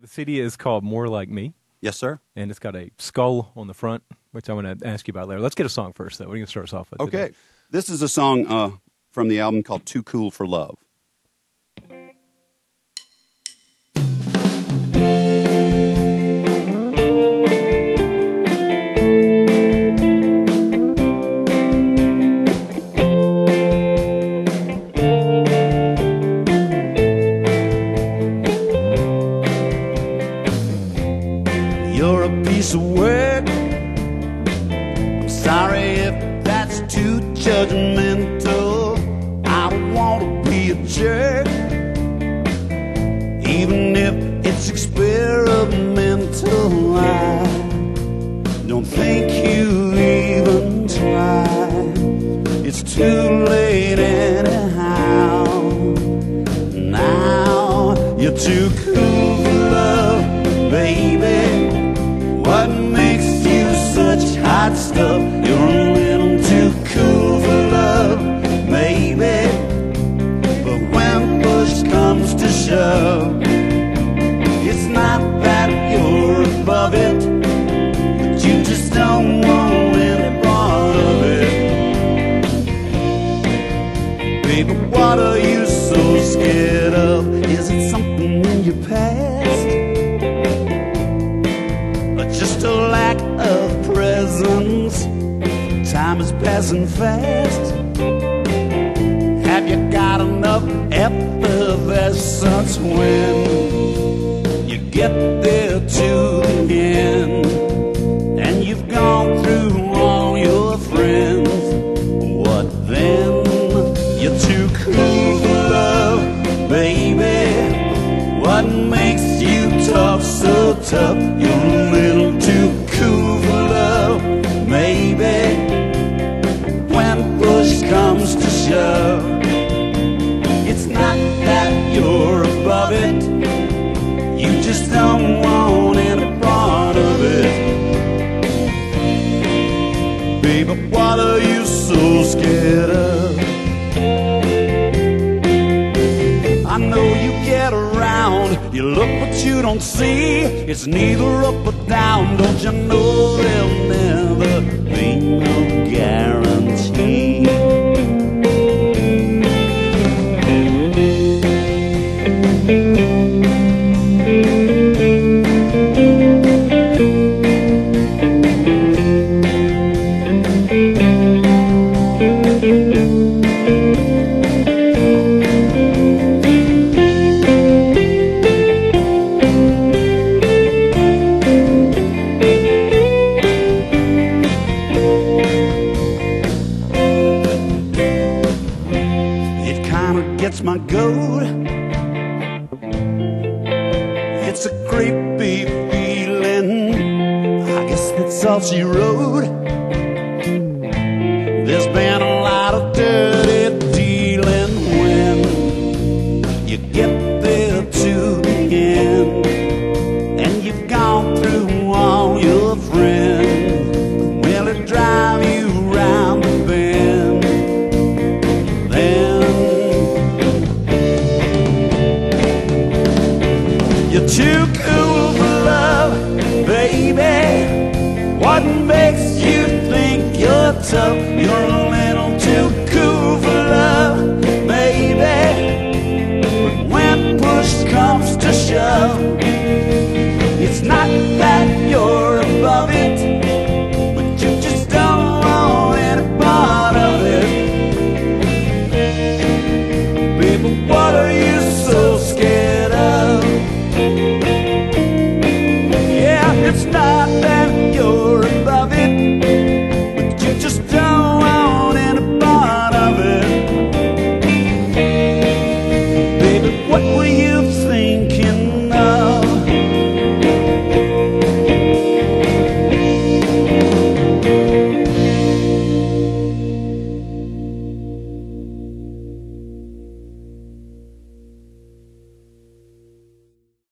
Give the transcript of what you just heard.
The CD is called More Like Me, Yes, sir. and it's got a skull on the front, which I want to ask you about later. Let's get a song first, though. What are you going to start us off with? Okay. today? This is a song uh, from the album called Too Cool for Love. Judgmental. I don't want to be a jerk, even if it's experimental. I don't think you even try. It's too late anyhow. Now you're too cool for love, baby. What makes you such hot stuff? You're Baby, what are you so scared of? Is it something in your past? Or just a lack of presence? Time is passing fast. Have you got enough effervescence when you get tough? You're a little too cool for love, maybe. When push comes to shove, it's not that you're above it. You just don't want any part of it. Baby, what are you so scared of? I know you get around, you look but you don't see. It's neither up or down, don't you know there'll never be no guarantee. Kinda my goat. It's a creepy feeling. I guess that's all she wrote. tell your own.